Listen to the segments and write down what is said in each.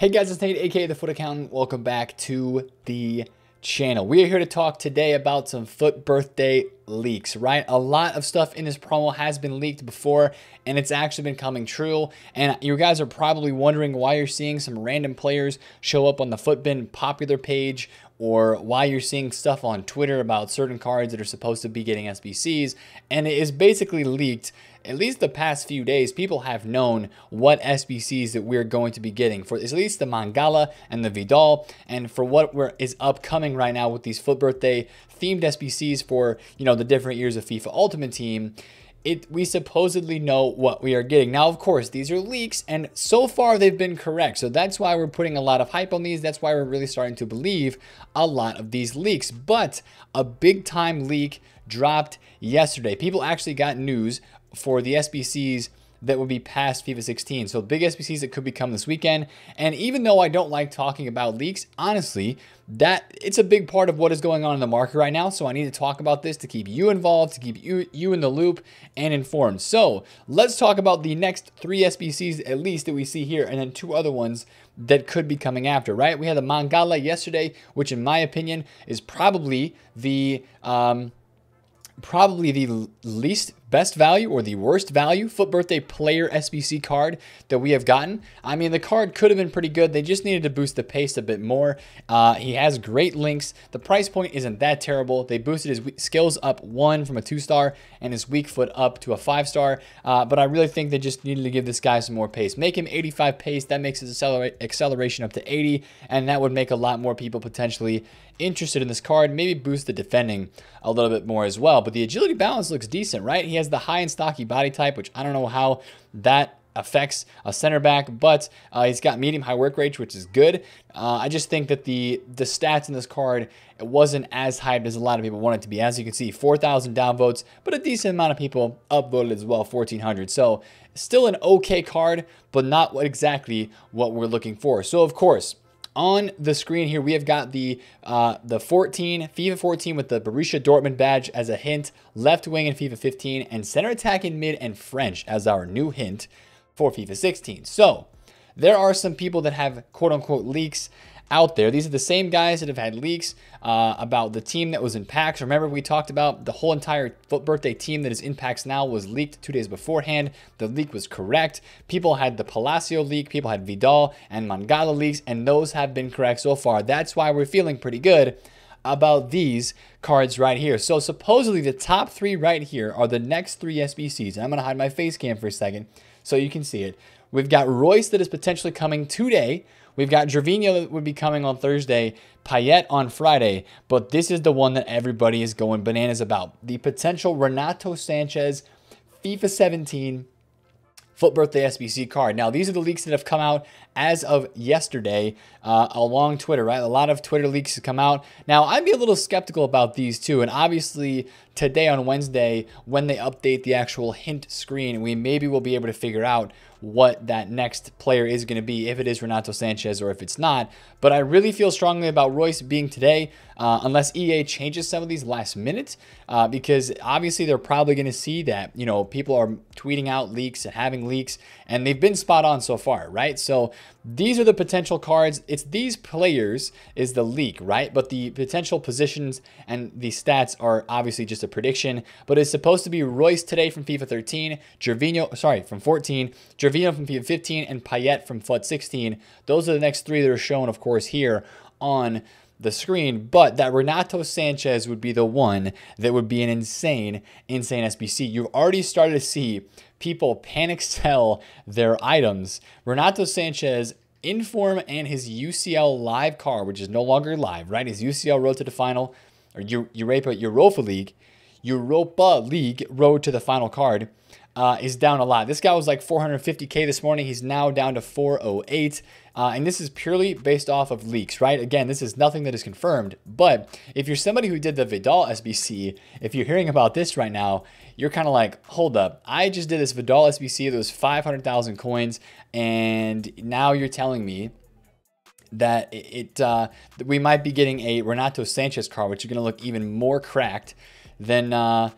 Hey guys, it's Nate, aka The FUT Accountant. Welcome back to the channel. We are here to talk today about some FUT birthday leaks, right? A lot of stuff in this promo has been leaked before and it's actually been coming true. And you guys are probably wondering why you're seeing some random players show up on the Futbin popular page or why you're seeing stuff on Twitter about certain cards that are supposed to be getting SBCs. And it is basically leaked at least the past few days, people have known what SBCs that we're going to be getting for at least the Mangala and the Vidal, and for what we're, is upcoming right now with these FUT birthday themed SBCs for you know the different years of FIFA Ultimate Team. It, we supposedly know what we are getting. Now, of course, these are leaks, and so far they've been correct. So that's why we're putting a lot of hype on these. That's why we're really starting to believe a lot of these leaks. But a big time leak dropped yesterday. People actually got news for the SBCs that would be past FIFA 16. So big SBCs that could become this weekend. And even though I don't like talking about leaks, honestly, that it's a big part of what is going on in the market right now. So I need to talk about this to keep you involved, to keep you you in the loop and informed. So let's talk about the next three SBCs at least that we see here, and then two other ones that could be coming after. Right? We had the Mangala yesterday, which in my opinion is probably the um, probably the least best value or the worst value FUT birthday player SBC card that we have gotten. I mean, the card could have been pretty good. They just needed to boost the pace a bit more. Uh, he has great links. The price point isn't that terrible. They boosted his skills up one from a two star and his weak foot up to a five star. Uh, but I really think they just needed to give this guy some more pace. Make him 85 pace. That makes his acceleration up to 80. And that would make a lot more people potentially interested in this card. Maybe boost the defending a little bit more as well. But the agility balance looks decent, right? He has the high and stocky body type, which I don't know how that affects a center back, but uh, he's got medium high work rate, which is good. Uh, I just think that the the stats in this card it wasn't as hyped as a lot of people want it to be. As you can see, 4,000 downvotes, but a decent amount of people upvoted as well, 1,400. So still an okay card, but not exactly what we're looking for. So of course, on the screen here, we have got the uh, the 14, FIFA 14 with the Borussia Dortmund badge as a hint, left wing in FIFA 15, and center attack in mid and French as our new hint for FIFA 16. So there are some people that have quote unquote leaks out there. These are the same guys that have had leaks uh, about the team that was in packs. Remember, we talked about the whole entire FUT birthday team that is in packs now was leaked two days beforehand. The leak was correct. People had the Palacio leak, people had Vidal and Mangala leaks, and those have been correct so far. That's why we're feeling pretty good about these cards right here. So supposedly the top three right here are the next three SBCs. And I'm going to hide my face cam for a second so you can see it. We've got Reus that is potentially coming today. We've got Gervinho that would be coming on Thursday, Payet on Friday, but this is the one that everybody is going bananas about. The potential Renato Sanches FIFA 17 FUT birthday SBC card. Now, these are the leaks that have come out as of yesterday uh, along Twitter, right? A lot of Twitter leaks have come out. Now, I'd be a little skeptical about these too. And obviously, today on Wednesday, when they update the actual hint screen, we maybe will be able to figure out what that next player is going to be, if it is Renato Sanches or if it's not. But I really feel strongly about Reus being today, uh, unless EA changes some of these last minute, uh, because obviously they're probably going to see that, you know, people are tweeting out leaks and having leaks, and they've been spot on so far, right? So these are the potential cards. It's these players is the leak, right? But the potential positions and the stats are obviously just a prediction. But it's supposed to be Reus today from FIFA 13, Gervinho, sorry, from 14, Gervinho from FIFA 15, and Payet from FUT 16. Those are the next three that are shown, of course, here on the screen, but that Renato Sanches would be the one that would be an insane, insane SBC. You've already started to see people panic sell their items. Renato Sanches inform and his UCL live card, which is no longer live, right? His UCL road to the final, or Europa Europa League, Europa League road to the final card uh, is down a lot. This guy was like 450K this morning. He's now down to 408. Uh, and this is purely based off of leaks, right? Again, this is nothing that is confirmed. But if you're somebody who did the Vidal SBC, if you're hearing about this right now, you're kind of like, hold up. I just did this Vidal SBC was 500,000 coins. And now you're telling me that it uh, we might be getting a Renato Sanches card, which is going to look even more cracked than uh,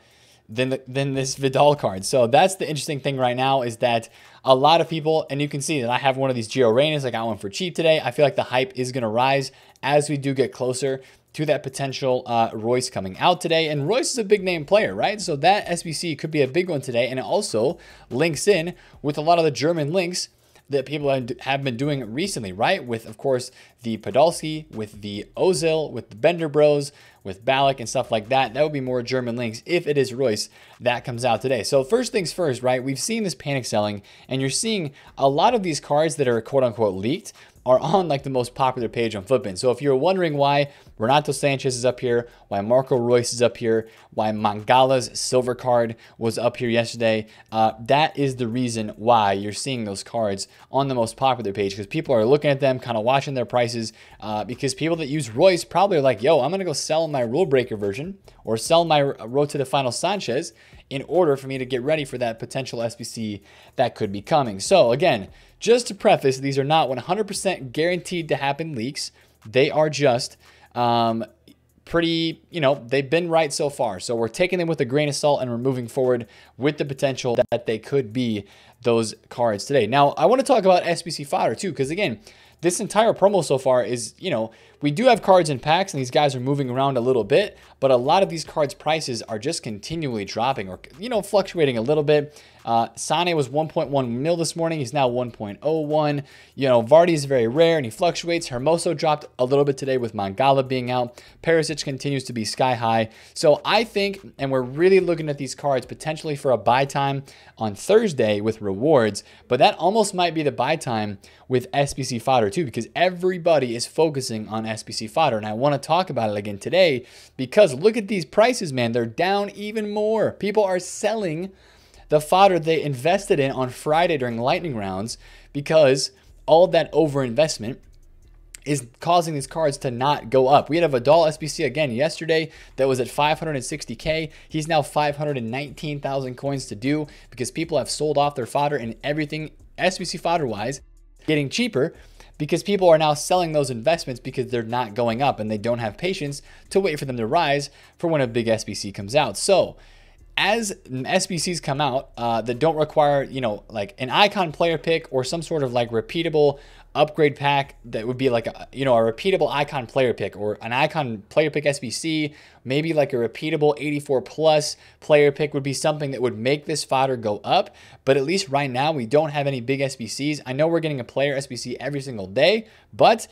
than the, than this Vidal card. So that's the interesting thing right now is that a lot of people, and you can see that I have one of these Gio Reynas. I got one for cheap today. I feel like the hype is going to rise as we do get closer to that potential uh, Reus coming out today. And Reus is a big name player, right? So that SBC could be a big one today. And it also links in with a lot of the German links that people have been doing recently, right? With, of course, the Podolski, with the Ozil, with the Bender Bros, with Ballack and stuff like that. That would be more German links if it is Reus that comes out today. So first things first, right? We've seen this panic selling and you're seeing a lot of these cards that are quote unquote leaked are on like the most popular page on Futbin. So if you're wondering why Renato Sanches is up here, why Marco Reus is up here, why Mangala's silver card was up here yesterday, uh, that is the reason why you're seeing those cards on the most popular page because people are looking at them, kind of watching their prices. Uh, because people that use Reus probably are like, yo, I'm gonna go sell my rule breaker version or sell my road to the final Sanches in order for me to get ready for that potential SBC that could be coming. So again, just to preface, these are not 100% guaranteed to happen leaks. They are just um, pretty, you know, they've been right so far. So we're taking them with a grain of salt and we're moving forward with the potential that they could be those cards today. Now, I want to talk about SBC fodder too, because again, this entire promo so far is, you know, we do have cards in packs and these guys are moving around a little bit, but a lot of these cards prices are just continually dropping or, you know, fluctuating a little bit. Uh, Sane was 1.1 mil this morning. He's now 1.01. You know, Vardy is very rare and he fluctuates. Hermoso dropped a little bit today with Mangala being out. Perisic continues to be sky high. So I think, and we're really looking at these cards potentially for a buy time on Thursday with rewards, but that almost might be the buy time with SBC fodder too, because everybody is focusing on SBC fodder. And I want to talk about it again today because look at these prices, man. They're down even more. People are selling the fodder they invested in on Friday during lightning rounds because all that overinvestment is causing these cards to not go up. We had a Vidal SBC again yesterday that was at 560k. He's now 519,000 coins to do because people have sold off their fodder and everything SBC fodder wise getting cheaper because people are now selling those investments because they're not going up and they don't have patience to wait for them to rise for when a big SBC comes out. So as SBCs come out uh, that don't require, you know, like an icon player pick or some sort of like repeatable upgrade pack that would be like a, you know a repeatable icon player pick or an icon player pick SBC maybe like a repeatable 84 plus player pick would be something that would make this fodder go up but at least right now we don't have any big SBCs I know we're getting a player SBC every single day but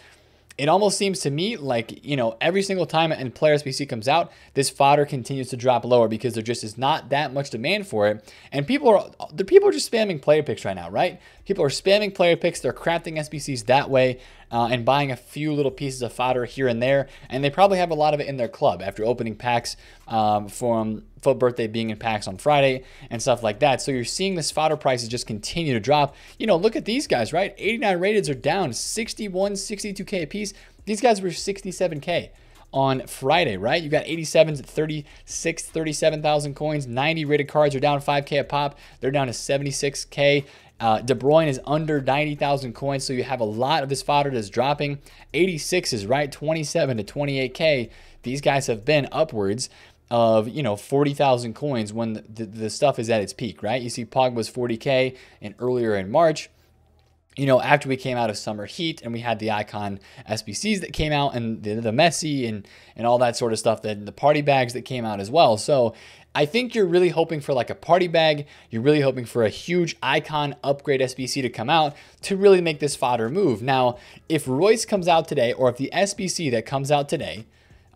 it almost seems to me like, you know, every single time a player SBC comes out, this fodder continues to drop lower because there just is not that much demand for it. And people are the people are just spamming player picks right now, right? People are spamming player picks, they're crafting SBCs that way uh, and buying a few little pieces of fodder here and there. And they probably have a lot of it in their club after opening packs um, from FUT Birthday being in packs on Friday and stuff like that. So you're seeing this fodder prices just continue to drop. You know, look at these guys, right? 89 rated are down 61, 62K a piece. These guys were 67K on Friday, right? You got 87s at 36, 37,000 coins. 90 rated cards are down 5K a pop. They're down to 76K. Uh, De Bruyne is under 90,000 coins, so you have a lot of this fodder that's dropping. 86 is right, 27 to 28K. These guys have been upwards of you know 40,000 coins when the, the, stuff is at its peak, right? You see Pogba's 40k and earlier in March, you know, after we came out of summer heat and we had the icon SBCs that came out and the, the Messi and and all that sort of stuff, then the party bags that came out as well. So I think you're really hoping for like a party bag. You're really hoping for a huge icon upgrade SBC to come out to really make this fodder move. Now, if Reus comes out today, or if the SBC that comes out today,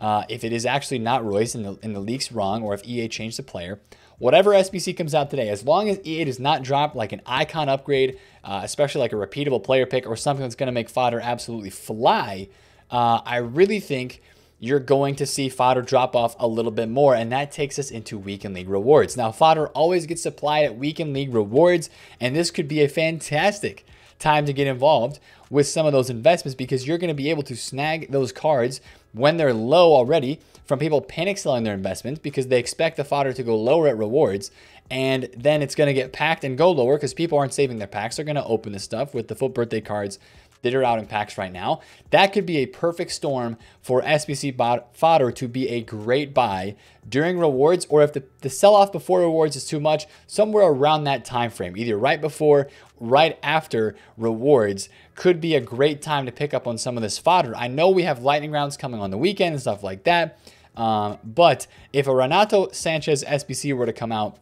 uh, if it is actually not Reus and the, and the leak's wrong, or if EA changed the player, whatever SBC comes out today, as long as EA does not drop like an icon upgrade, uh, especially like a repeatable player pick or something that's going to make fodder absolutely fly, uh, I really think you're going to see fodder drop off a little bit more, and that takes us into weekend league rewards. Now, fodder always gets supplied at weekend league rewards, and this could be a fantastic time to get involved with some of those investments because you're going to be able to snag those cards when they're low already from people panic selling their investments because they expect the fodder to go lower at rewards and then it's going to get packed and go lower because people aren't saving their packs. They're going to open this stuff with the FUT birthday cards that are out in packs right now. That could be a perfect storm for SBC fodder to be a great buy during rewards, or if the, the sell off before rewards is too much, somewhere around that time frame, either right before, right after rewards, could be a great time to pick up on some of this fodder. I know we have lightning rounds coming on the weekend and stuff like that. Um, but if a Renato Sanches SBC were to come out,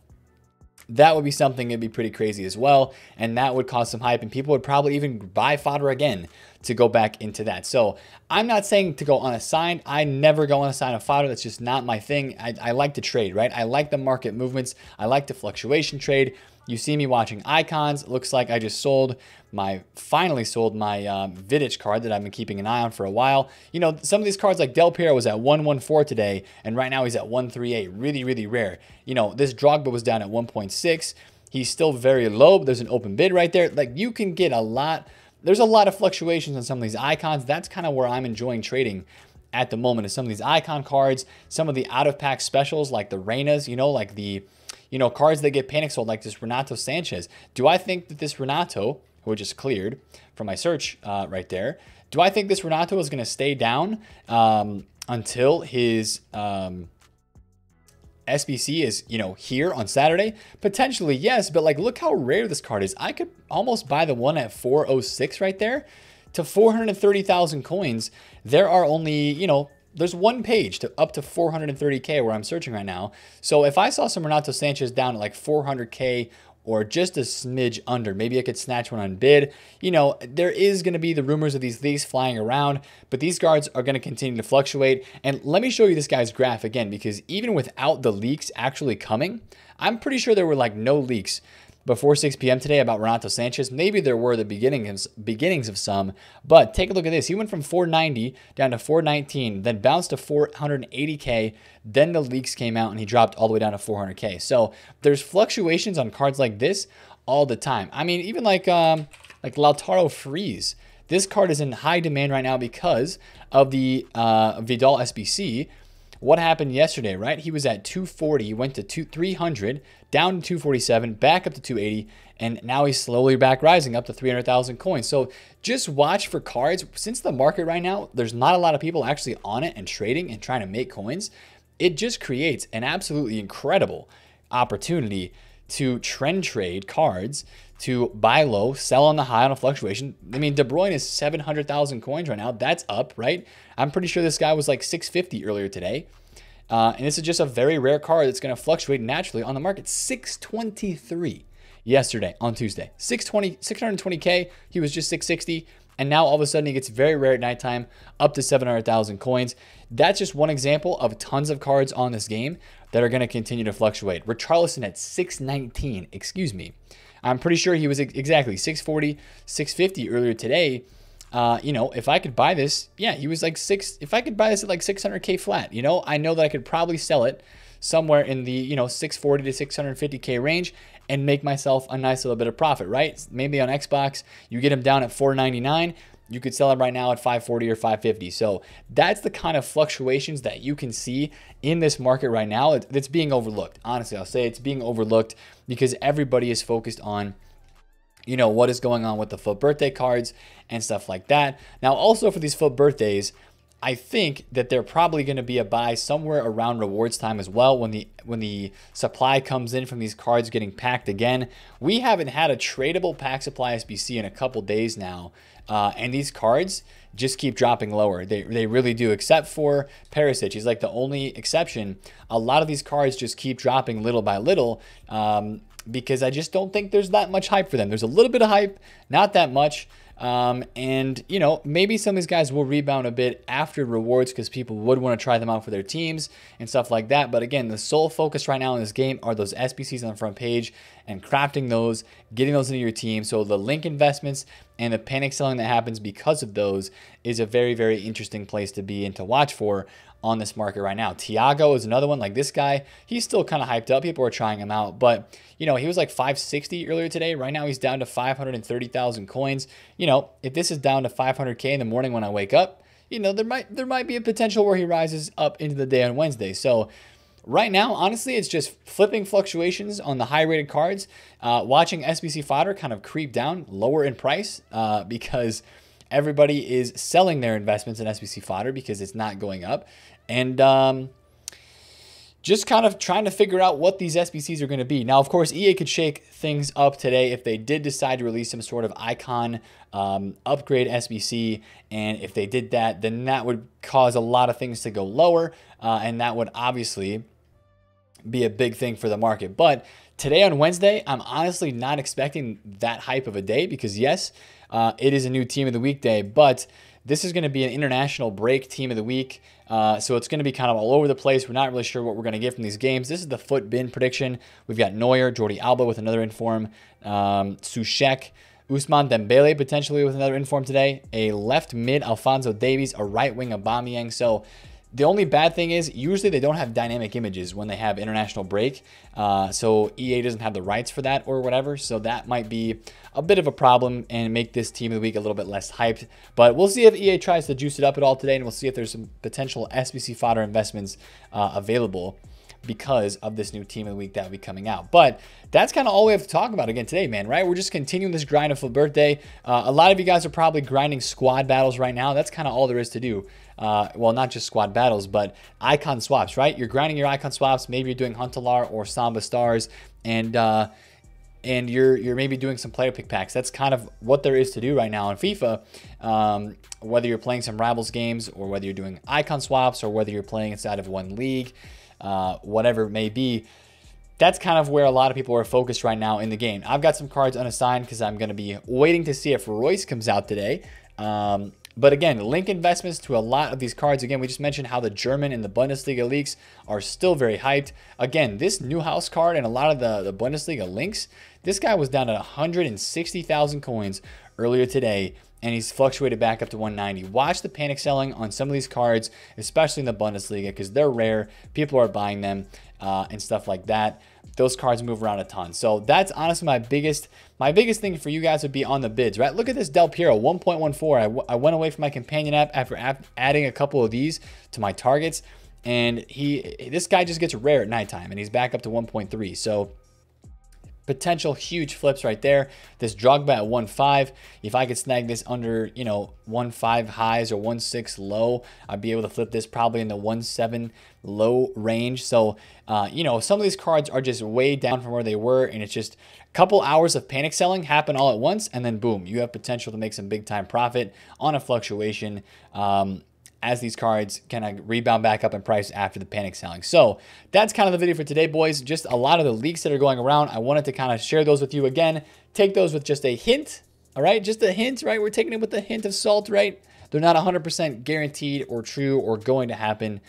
that would be something that'd be pretty crazy as well. And that would cause some hype, and people would probably even buy fodder again to go back into that. So I'm not saying to go unassigned. I never go unassigned a fodder. That's just not my thing. I, I like to trade, right? I like the market movements. I like the fluctuation trade. You see me watching icons. Looks like I just sold my, finally sold my um, Vidic card that I've been keeping an eye on for a while. You know, some of these cards like Del Piero was at 114 today, and right now he's at 138. Really, really rare. You know, this Drogba was down at 1.6. He's still very low, but there's an open bid right there. Like you can get a lot, there's a lot of fluctuations on some of these icons. That's kind of where I'm enjoying trading at the moment is some of these icon cards, some of the out of pack specials like the Reynas, you know, like the you know, cards that get panic sold like this Renato Sanches. Do I think that this Renato, who just cleared from my search uh, right there, do I think this Renato is going to stay down um, until his um, SBC is, you know, here on Saturday? Potentially, yes, but like, look how rare this card is. I could almost buy the one at 406 right there to 430,000 coins. There are only, you know, there's one page to up to 430k where I'm searching right now. So if I saw some Renato Sanches down at like 400k or just a smidge under, maybe I could snatch one on bid. You know, there is going to be the rumors of these leaks flying around, but these guards are going to continue to fluctuate. And let me show you this guy's graph again, because even without the leaks actually coming, I'm pretty sure there were like no leaks before 6 p.m. today about Renato Sanches. Maybe there were the beginnings beginnings of some, but take a look at this. He went from 490 down to 419, then bounced to 480k. Then the leaks came out and he dropped all the way down to 400k. So there's fluctuations on cards like this all the time. I mean, even like um, like Lautaro Freeze. This card is in high demand right now because of the uh, Vidal SBC, what happened yesterday, right? He was at 240, he went to two, 300, down to 247, back up to 280, and now he's slowly back rising up to 300,000 coins. So just watch for cards. Since the market right now, there's not a lot of people actually on it and trading and trying to make coins. It just creates an absolutely incredible opportunity to trend trade cards to buy low, sell on the high on a fluctuation. I mean, De Bruyne is 700,000 coins right now. That's up, right? I'm pretty sure this guy was like 650 earlier today. Uh, and this is just a very rare card that's going to fluctuate naturally on the market. 623 yesterday on Tuesday. 620, 620K. He was just 660. And now all of a sudden he gets very rare at nighttime, up to 700,000 coins. That's just one example of tons of cards on this game that are going to continue to fluctuate. Richarlison at 619, excuse me. I'm pretty sure he was exactly 640, 650 earlier today. Uh, you know, if I could buy this, yeah, he was like six. If I could buy this at like 600k flat, you know, I know that I could probably sell it somewhere in the you know 640 to 650k range and make myself a nice little bit of profit, right? Maybe on Xbox, you get them down at 499 you could sell it right now at 540 or 550. So that's the kind of fluctuations that you can see in this market right now. It's being overlooked. Honestly, I'll say it's being overlooked because everybody is focused on you know what is going on with the FUT birthday cards and stuff like that. Now, also for these FUT birthdays, I think that they're probably going to be a buy somewhere around rewards time as well when the when the supply comes in from these cards getting packed again. We haven't had a tradable pack supply SBC in a couple days now, uh, and these cards just keep dropping lower. They, they really do, except for Perisic. He's like the only exception. A lot of these cards just keep dropping little by little um, because I just don't think there's that much hype for them. There's a little bit of hype, not that much. Um, and, you know, maybe some of these guys will rebound a bit after rewards because people would want to try them out for their teams and stuff like that. But again, the sole focus right now in this game are those SBCs on the front page and crafting those, getting those into your team. So the link investments and the panic selling that happens because of those is a very, very interesting place to be and to watch for on this market right now. Tiago is another one. Like this guy, he's still kind of hyped up. People are trying him out, but you know, he was like 560 earlier today. Right now, he's down to 530,000 coins. You know, if this is down to 500k in the morning when I wake up, you know, there might there might be a potential where he rises up into the day on Wednesday. So. Right now, honestly, it's just flipping fluctuations on the high rated cards, uh, watching SBC fodder kind of creep down lower in price uh, because everybody is selling their investments in SBC fodder because it's not going up. And um, just kind of trying to figure out what these SBCs are going to be. Now, of course, EA could shake things up today if they did decide to release some sort of icon um, upgrade SBC. And if they did that, then that would cause a lot of things to go lower. Uh, and that would obviously be a big thing for the market. But today on Wednesday, I'm honestly not expecting that hype of a day because, yes, uh, it is a new team of the weekday, but this is going to be an international break team of the week. Uh, so it's going to be kind of all over the place. We're not really sure what we're going to get from these games. This is the Futbin prediction. We've got Neuer, Jordi Alba with another inform, um, Soucek, Ousmane Dembele potentially with another inform today, a left mid Alphonso Davies, a right wing Aubameyang. So the only bad thing is usually they don't have dynamic images when they have international break. Uh, so EA doesn't have the rights for that or whatever. So that might be a bit of a problem and make this team of the week a little bit less hyped. But we'll see if EA tries to juice it up at all today, and we'll see if there's some potential SBC fodder investments uh, available because of this new team of the week that will be coming out. But that's kind of all we have to talk about again today, man, right? We're just continuing this grind of birthday. Uh, a lot of you guys are probably grinding squad battles right now. That's kind of all there is to do. Uh, well, not just squad battles, but icon swaps, right? You're grinding your icon swaps. Maybe you're doing Huntelaar or Samba Stars, and uh, and you're you're maybe doing some player pick packs. That's kind of what there is to do right now in FIFA. Um, whether you're playing some Rivals games or whether you're doing icon swaps or whether you're playing inside of one league, uh, whatever it may be. That's kind of where a lot of people are focused right now in the game. I've got some cards unassigned because I'm going to be waiting to see if Reus comes out today. Um, but again, link investments to a lot of these cards. Again, we just mentioned how the German and the Bundesliga leaks are still very hyped. Again, this Neuhaus card and a lot of the, the Bundesliga links, this guy was down at 160,000 coins earlier today and he's fluctuated back up to 190. Watch the panic selling on some of these cards, especially in the Bundesliga, because they're rare. People are buying them uh, and stuff like that. Those cards move around a ton. So that's honestly my biggest my biggest thing for you guys would be on the bids, right? Look at this Del Piero 1.14. I, I went away from my companion app after adding a couple of these to my targets, and he this guy just gets rare at nighttime, and he's back up to 1.3. So potential huge flips right there. This Drogba at 1.5, if I could snag this under, you know, 1.5 highs or 1.6 low, I'd be able to flip this probably in the 1.7 low range. So, uh, you know, some of these cards are just way down from where they were, and it's just a couple hours of panic selling happen all at once, and then boom, you have potential to make some big time profit on a fluctuation. Um, as these cards kind of rebound back up in price after the panic selling. So that's kind of the video for today, boys. Just a lot of the leaks that are going around. I wanted to kind of share those with you again. Take those with just a hint, all right? Just a hint, right? We're taking it with a hint of salt, right? They're not 100% guaranteed or true or going to happen.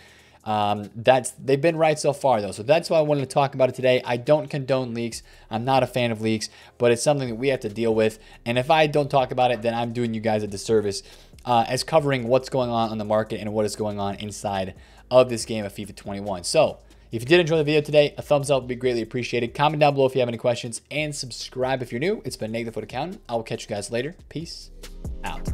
Um, that's they've been right so far though, so that's why I wanted to talk about it today. I don't condone leaks. I'm not a fan of leaks, but it's something that we have to deal with. And if I don't talk about it, then I'm doing you guys a disservice uh, as covering what's going on on the market and what is going on inside of this game of FIFA 21. So if you did enjoy the video today, a thumbs up would be greatly appreciated. Comment down below if you have any questions and subscribe if you're new. It's been Nate the FUT Accountant. I will catch you guys later. Peace out.